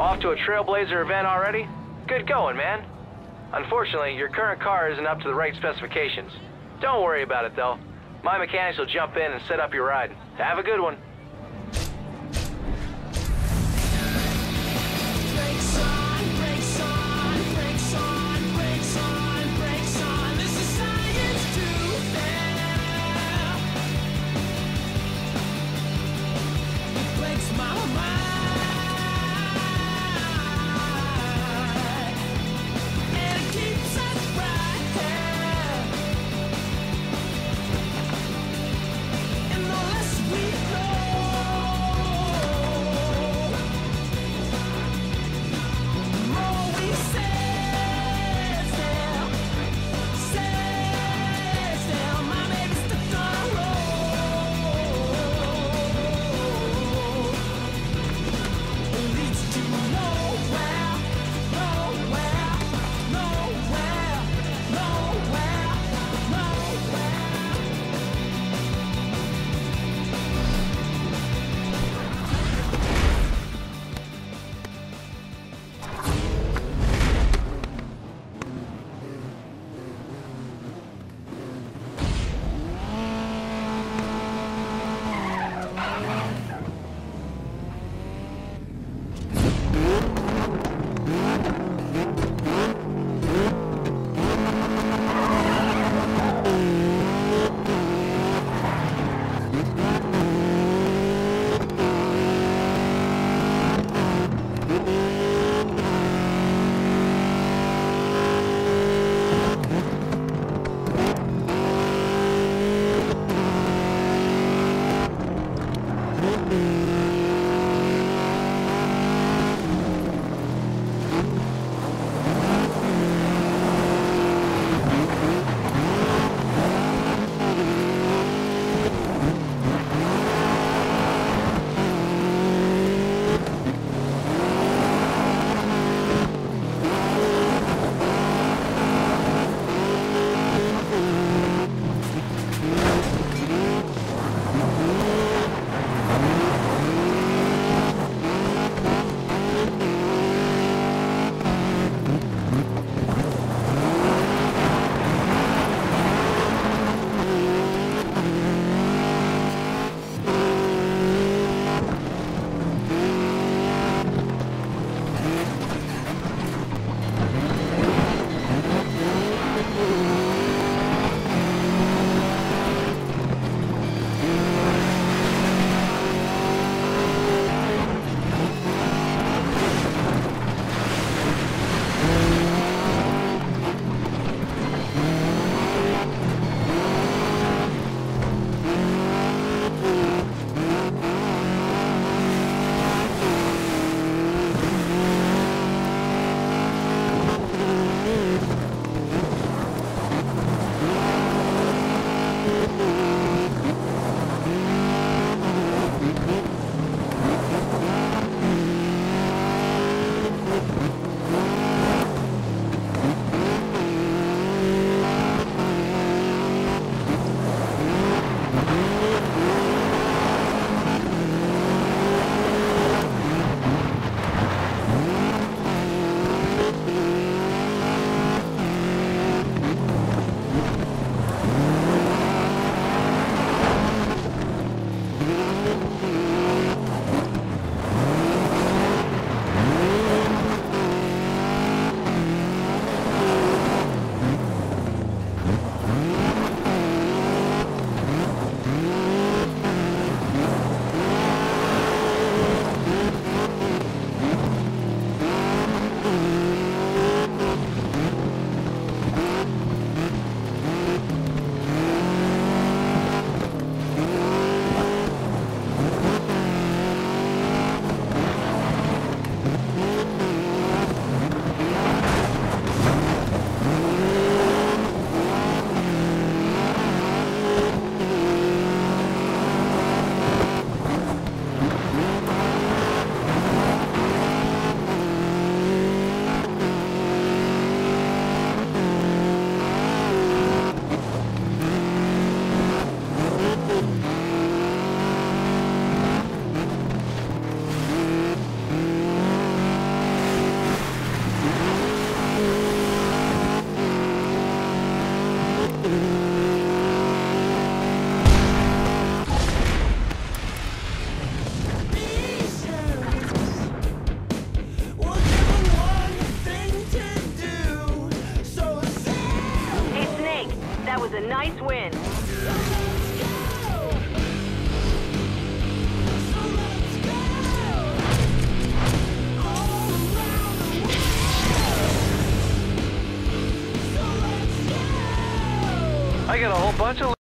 Off to a Trailblazer event already? Good going, man. Unfortunately, your current car isn't up to the right specifications. Don't worry about it, though. My mechanics will jump in and set up your ride. Have a good one. It's a nice win. I got a whole bunch of